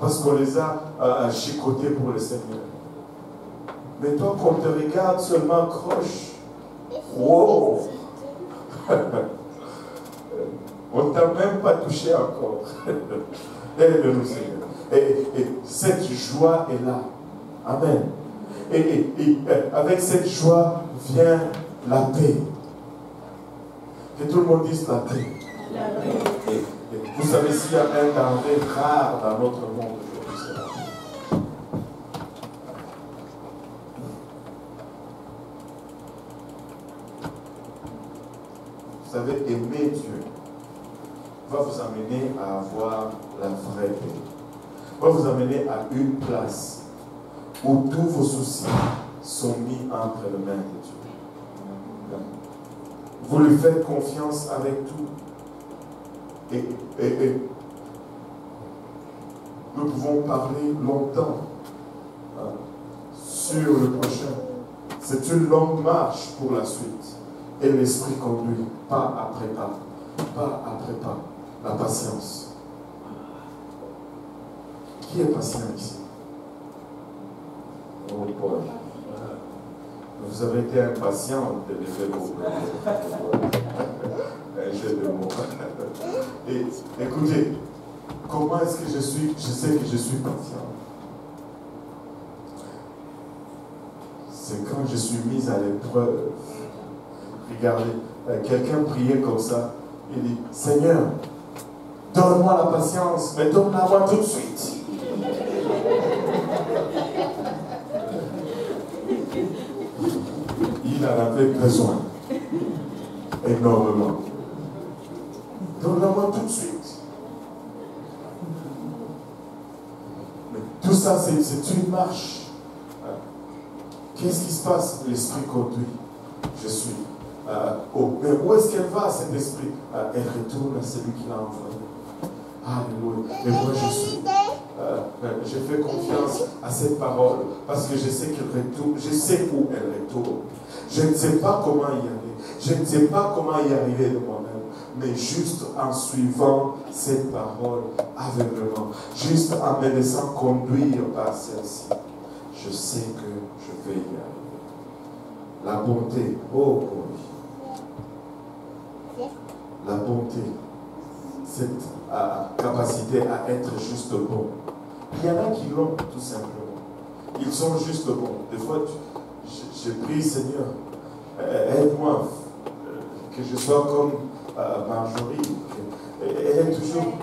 Parce qu'on les a euh, chicotés pour le Seigneur. Mais toi, qu'on te regarde seulement croche, Wow! On ne t'a même pas touché encore. Aide-nous, Seigneur. Et, cette joie est là. Amen. Et, avec cette joie vient la paix. Que tout le monde dise la paix. vous savez, s'il y a un denrée rare dans notre monde. Vous savez, aimer Dieu va vous amener à avoir la vraie paix. Va vous amener à une place où tous vos soucis sont mis entre les mains de Dieu. Vous lui faites confiance avec tout. Et, nous pouvons parler longtemps hein, sur le prochain. C'est une longue marche pour la suite. Et l'esprit conduit, pas après pas, pas après pas. La patience. Qui est patient ici? Oh. Vous avez été impatient de lever vos Un jeu de mots. Et écoutez, comment est-ce que je suis Je sais que je suis patient. C'est quand je suis mis à l'épreuve. Regardez, euh, quelqu'un priait comme ça. Il dit, Seigneur, donne-moi la patience, mais donne-la moi tout de suite. Il en avait besoin. Énormément. Donne-la moi tout de suite. Mais tout ça, c'est une marche. Qu'est-ce qui se passe? L'esprit conduit. Je suis. Euh, mais où est-ce qu'elle va, cet esprit? Euh, Elle retourne à celui qui l'a envoyé. Alléluia. Et moi, je suis. Euh, je fais confiance à cette parole parce que je sais qu'elle retourne. Je sais où elle retourne. Je ne sais pas comment y aller. Je ne sais pas comment y arriver de moi-même. Mais juste en suivant cette parole aveuglement, juste en me laissant conduire par celle-ci, je sais que je vais y arriver. La bonté, oh oui. La bonté, cette capacité à être juste bon. Il y en a qui l'ont tout simplement. Ils sont juste bons. Des fois, je, prie, Seigneur, euh, aide-moi, euh, que je sois comme euh, Marjorie. Elle est toujours,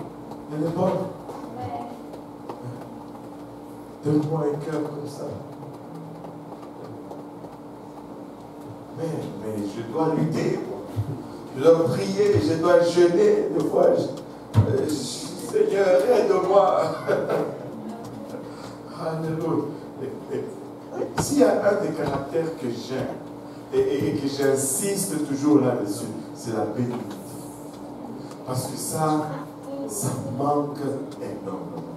elle est bonne. Donne-moi un cœur comme ça. Mais, mais je dois lutter. Je dois prier, je dois jeûner. Des fois, Seigneur, aide-moi. Alléluia. S'il y a un des caractères que j'aime et, que j'insiste toujours là-dessus, c'est la bénédiction. Parce que ça, ça manque énormément.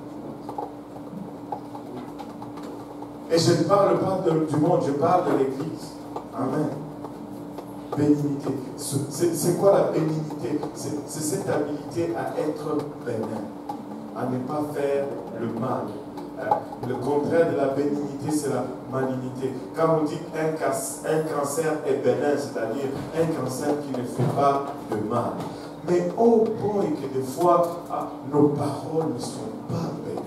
Et je ne parle pas du monde, je parle de l'Église. Amen. Bénignité. C'est quoi la bénignité C'est cette habilité à être bénin, à ne pas faire le mal, le contraire de la bénignité, c'est la malignité. Quand on dit un, cancer est bénin, c'est-à-dire un cancer qui ne fait pas de mal. Mais au point que des fois, ah, nos paroles ne sont pas bénines.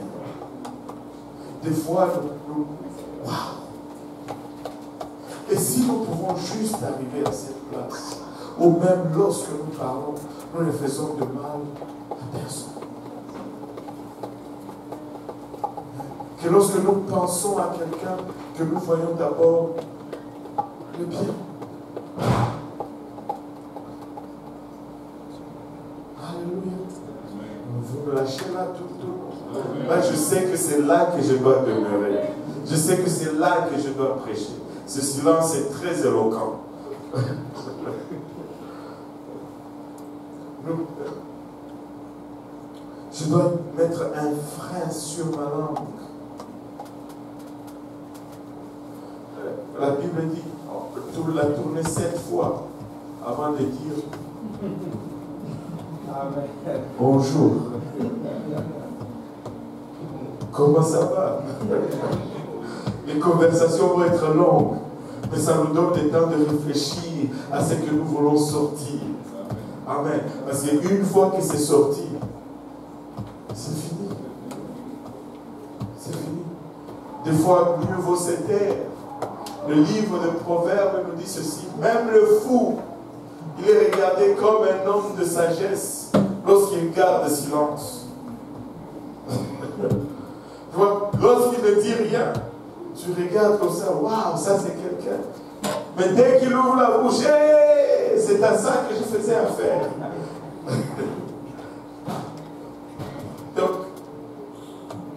Des fois, nous, Et si nous pouvons juste arriver à cette place, ou même lorsque nous parlons, nous ne faisons de mal à personne. Que lorsque nous pensons à quelqu'un, que nous voyons d'abord le bien. Alléluia. Vous me lâchez là tout. Là, je sais que c'est là que je dois demeurer. Je sais que c'est là que je dois prêcher. Ce silence est très éloquent. je dois mettre un frein sur ma langue. La Bible dit, tu l'as tourné sept fois avant de dire bonjour. Comment ça va? Les conversations vont être longues, mais ça nous donne le temps de réfléchir à ce que nous voulons sortir. Amen. Parce qu'une fois que c'est sorti, c'est fini. C'est fini. Des fois, mieux vaut se taire le livre de Proverbes nous dit ceci. Même le fou, il est regardé comme un homme de sagesse lorsqu'il garde silence. lorsqu'il ne dit rien, tu regardes comme ça, waouh, ça c'est quelqu'un. Mais dès qu'il ouvre la bouche, c'est à ça que je faisais affaire. Donc,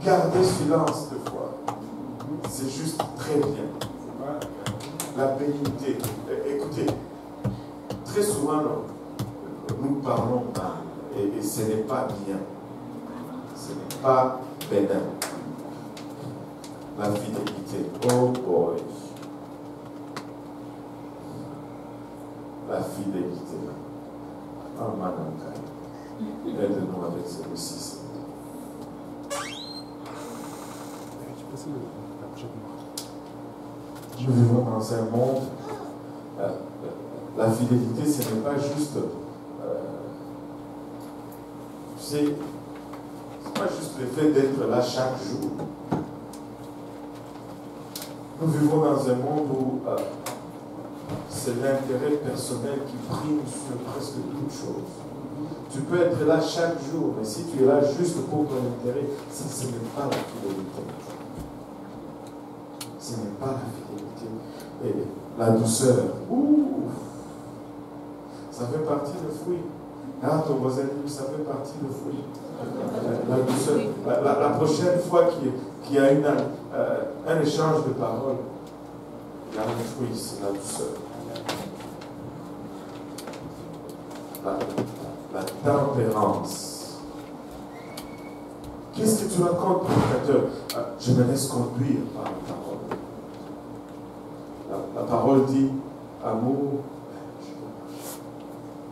garder silence de fois, c'est juste très bien la bénité. Écoutez, très souvent, nous parlons mal et, ce n'est pas bien. Ce n'est pas bénin. La fidélité. Oh boy. la fidélité. Oh, Madame aide-nous avec celui-ci. Nous vivons dans un monde, euh, la fidélité, ce n'est pas juste, euh, c'est pas juste le fait d'être là chaque jour. Nous vivons dans un monde où euh, c'est l'intérêt personnel qui prime sur presque toute chose. Tu peux être là chaque jour, mais si tu es là juste pour ton intérêt, ça, ce n'est pas la fidélité. Ce n'est pas la fidélité. Et la douceur, ça fait partie du fruit. Ah, ton voisin ça fait partie du fruit. La, douceur. La, prochaine fois qu'il y a une, euh, un échange de paroles, il y a un fruit, c'est la douceur. La, tempérance. Qu'est-ce que tu racontes, prédicateur? Ah, Je me laisse conduire par la dit amour.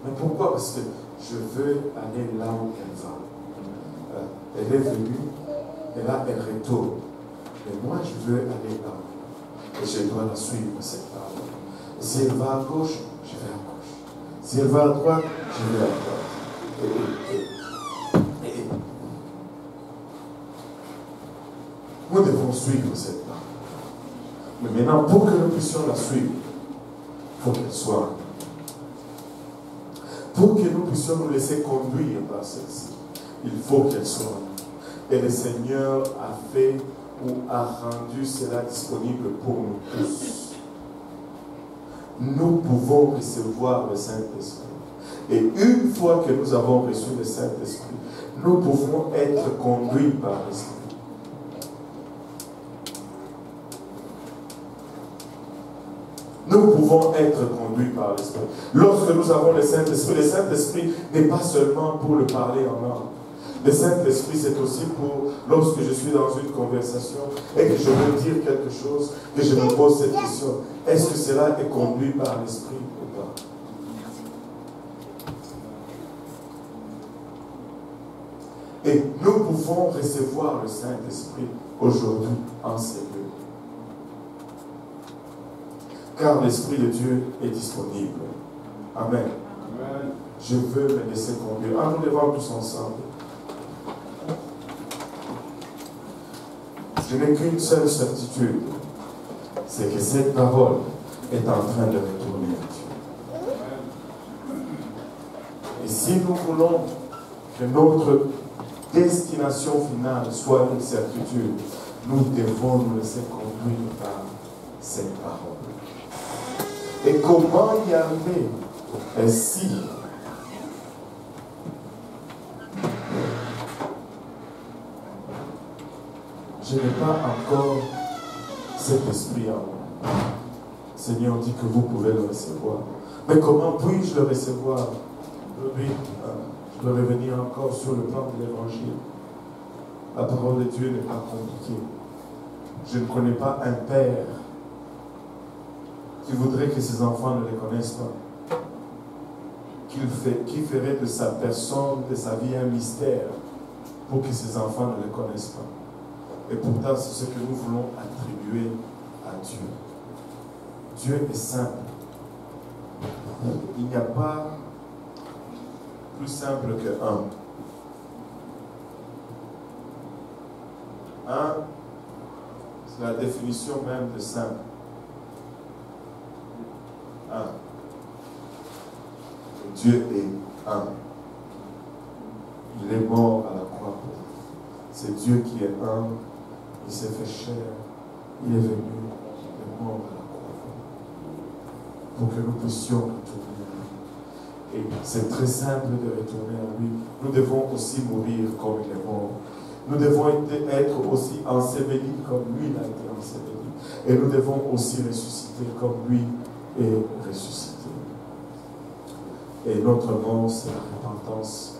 Mais pourquoi? Parce que je veux aller là où elle va. Euh, elle est venue, et là, elle retourne. Mais moi, je veux aller là. Et je dois la suivre, cette parole. Si elle va à gauche, je vais à gauche. Si elle va à droite, je vais à droite. nous devons suivre cette. Mais maintenant, pour que nous puissions la suivre, il faut qu'elle soit. Pour que nous puissions nous laisser conduire par celle-ci, il faut qu'elle soit. Et le Seigneur a fait ou a rendu cela disponible pour nous tous. Nous pouvons recevoir le Saint-Esprit. Et une fois que nous avons reçu le Saint-Esprit, nous pouvons être conduits par l'Esprit. Nous pouvons être conduits par l'Esprit. Lorsque nous avons le Saint-Esprit, le Saint-Esprit n'est pas seulement pour le parler en langue. Le Saint-Esprit, c'est aussi pour, lorsque je suis dans une conversation et que je veux dire quelque chose, que je me pose cette question. Est-ce que cela est conduit par l'Esprit ou pas? Et nous pouvons recevoir le Saint-Esprit aujourd'hui en ces lieux. Car l'Esprit de Dieu est disponible. Amen. Je veux me laisser conduire. En nous levant tous ensemble. Je n'ai qu'une seule certitude, c'est que cette parole est en train de retourner à Dieu. Et si nous voulons que notre destination finale soit une certitude, nous devons nous laisser conduire par cette parole. Et comment y arriver ainsi je n'ai pas encore cet esprit en moi. Seigneur dit que vous pouvez le recevoir. Mais comment puis-je le recevoir? Oui, euh, je dois revenir encore sur le plan de l'évangile. La parole de Dieu n'est pas compliquée. Je ne connais pas un père qui voudrait que ses enfants ne les connaissent pas. fait, qui ferait de sa personne, de sa vie un mystère pour que ses enfants ne le connaissent pas. Et pourtant, c'est ce que nous voulons attribuer à Dieu. Dieu est simple. Il n'y a pas plus simple que un. Un, c'est la définition même de simple. Dieu est un. Il est mort à la croix C'est Dieu qui est un il s'est fait chair. Il est venu, il est mort à la croix. Pour que nous puissions retourner à lui. Et c'est très simple de retourner à lui. Nous devons aussi mourir comme il est mort. Nous devons être aussi ensevelis comme lui a été enseveli. Et nous devons aussi ressusciter comme lui est ressuscité. Et notre mort, c'est la repentance.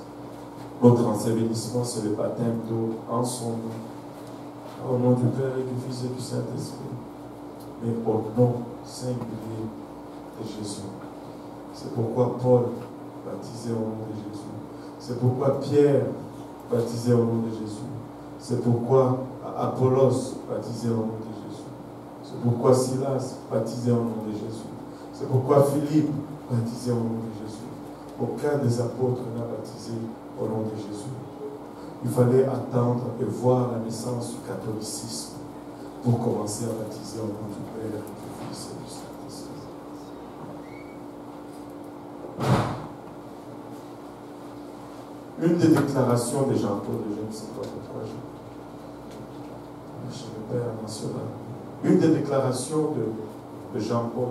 Notre ensevelissement, c'est le baptême d'eau en son nom. Au nom du Père et du Fils et du Saint-Esprit. Mais au nom singulier de Jésus. C'est pourquoi Paul, baptisé au nom de Jésus. C'est pourquoi Pierre, baptisé au nom de Jésus. C'est pourquoi Apollos, baptisé au nom de Jésus. C'est pourquoi Silas, baptisé au nom de Jésus. C'est pourquoi Philippe, baptisé au nom de Jésus. Aucun des apôtres n'a baptisé au nom de Jésus. Il fallait attendre et voir la naissance du catholicisme pour commencer à baptiser au nom du Père, du Fils et du Saint-Esprit. Une des déclarations de Jean-Paul, je ne sais pas pourquoi je, je vais pas. Une des déclarations de, Jean-Paul,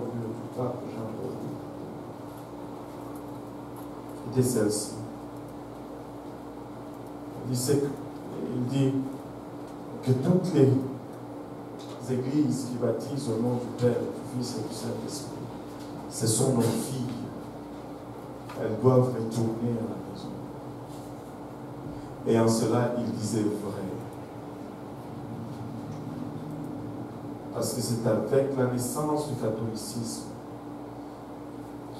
Jean-Paul, était celle-ci. Il dit, il dit que toutes les églises qui baptisent au nom du Père, du Fils et du Saint-Esprit, ce sont nos filles. Elles doivent retourner à la maison. Et en cela, il disait vrai. Parce que c'est avec la naissance du catholicisme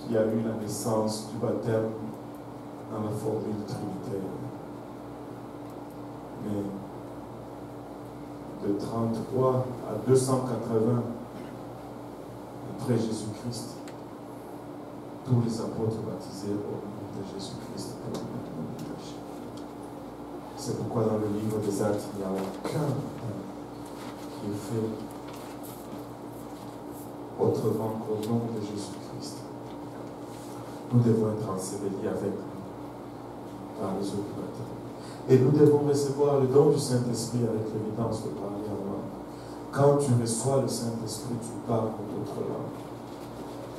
qu'il y a eu la naissance du baptême dans la formule trinitaire. Mais de 33 à 280 après Jésus-Christ, tous les apôtres baptisés au nom de Jésus-Christ. C'est pourquoi dans le livre des actes, il n'y a aucun qui est fait autrement qu'au nom de Jésus-Christ. Nous devons être ensevelis avec lui par les autres. Et nous devons recevoir le don du Saint-Esprit avec l'évidence de parler en langue. Quand tu reçois le Saint-Esprit, tu parles d'autres langues.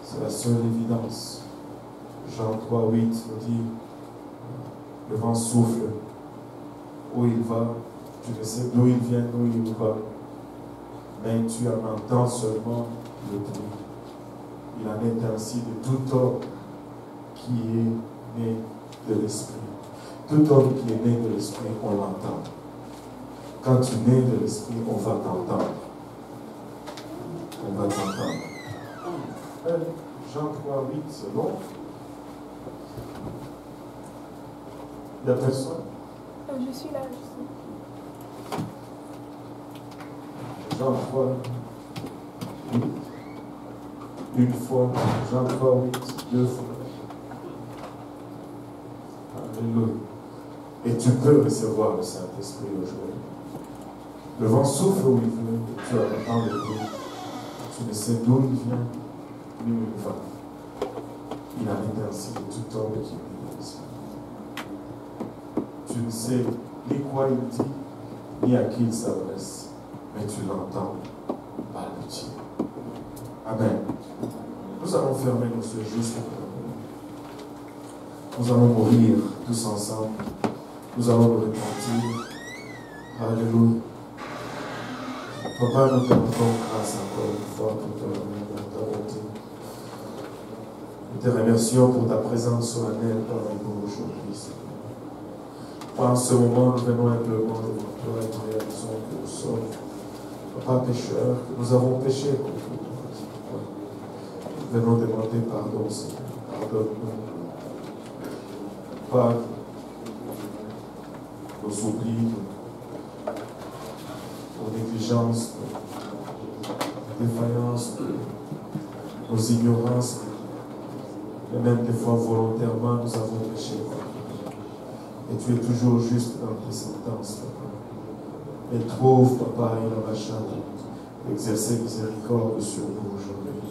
C'est la seule évidence. Jean 3, 8 nous dit, le vent souffle, où il va, tu ne sais d'où il vient, d'où il va, mais tu en entends seulement le bruit. Il en est ainsi de tout homme qui est né de l'Esprit. Tout homme qui est né de l'Esprit, on l'entend. Quand tu es né de l'Esprit, on va t'entendre. On va t'entendre. Euh, Jean 3, 8, c'est bon? Il n'y a personne? Euh, Je suis là, je suis. Jean 3, 8. Une fois, Jean 3, 8, deux fois. Et tu peux recevoir le Saint-Esprit aujourd'hui. Le vent souffle où il veut, tu entends le bruit. Tu ne sais d'où il vient, ni où il va. Il est ainsi de tout homme qui ici. Tu ne sais ni quoi il dit, ni à qui il s'adresse, mais tu l'entends par le tien. Amen. Nous allons fermer nos yeux juste Nous allons mourir tous ensemble. Nous allons nous repentir. Alléluia. Papa, nous te rendons grâce encore une fois pour ton amour, bonté. Nous te remercions pour ta présence solennelle parmi nous aujourd'hui, En ce moment, nous venons humblement devant toi et nous que nous sommes, papa pécheurs, que nous avons péché contre toi. Nous venons demander pardon, Seigneur. Pardonne-nous. Pardonne nos oublis, nos négligences, nos défaillances, nos ignorances, et même des fois volontairement nous avons péché. Et tu es toujours juste dans tes sentences, papa. Et trouve, papa, et la machin, d'exercer miséricorde sur nous aujourd'hui.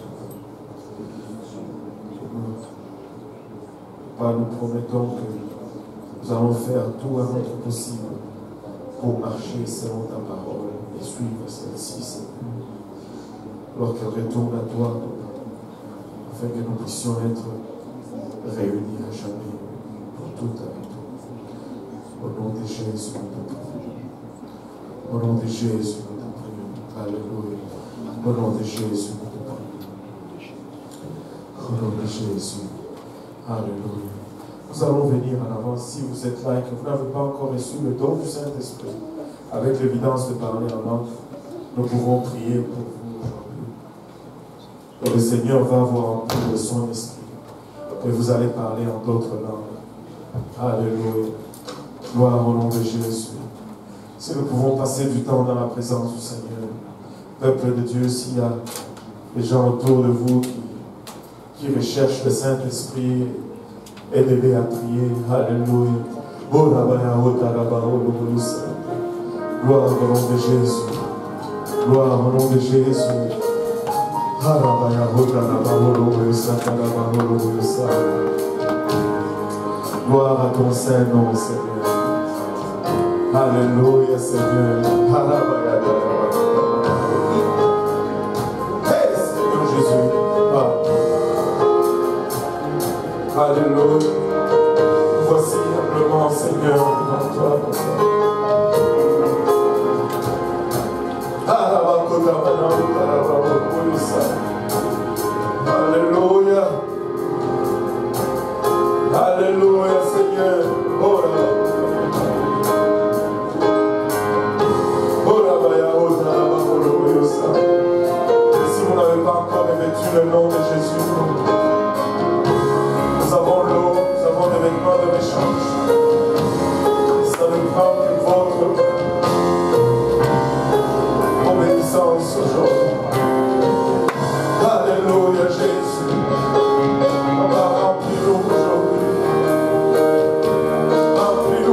Papa, nous promettons que nous allons faire tout à notre possible pour marcher selon ta parole et suivre celle-ci, Alors qu'elle retourne à toi, afin que nous puissions être réunis à jamais pour tout avec toi. Au nom de Jésus, nous te prions. Au nom de Jésus, nous te prions. Alléluia. Au nom de Jésus, nous te prions. Au nom de Jésus. Alléluia. Nous allons venir en avant si vous êtes là et que vous n'avez pas encore reçu le don du Saint-Esprit, avec l'évidence de parler en langue, nous pouvons prier pour vous aujourd'hui. Et le Seigneur va vous remplir de son esprit. et vous allez parler en d'autres langues. Alléluia. Gloire au nom de Jésus. Si nous pouvons passer du temps dans la présence du Seigneur, peuple de Dieu, s'il y a des gens autour de vous qui recherchent le Saint-Esprit, aidez-les à prier. Alléluia. Gloire au nom de Jésus. Gloire au nom de Jésus. Gloire à ton Saint-Nom, Seigneur. Alléluia, Seigneur. Ah. Alléluia. Voici humblement, Seigneur, toi. Alléluia.